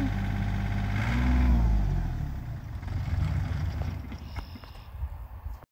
Mm-hmm.